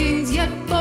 King kings, yet born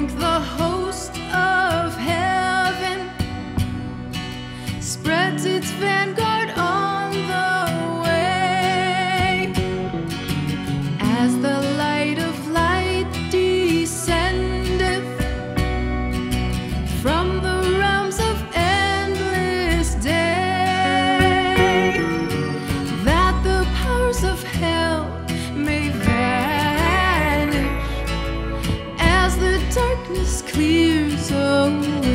rank, the darkness clears away.